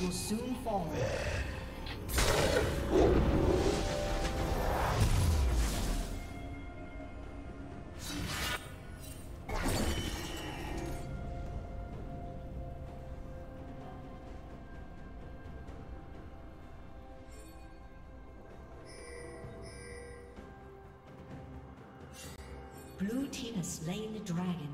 will soon fall. Blue team has slain the dragon.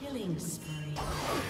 Killing spree.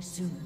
Soon.